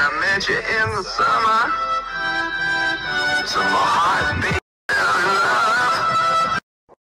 I met you in the summer. So hot.